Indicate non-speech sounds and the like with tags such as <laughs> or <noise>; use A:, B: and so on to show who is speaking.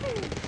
A: Woohoo! <laughs>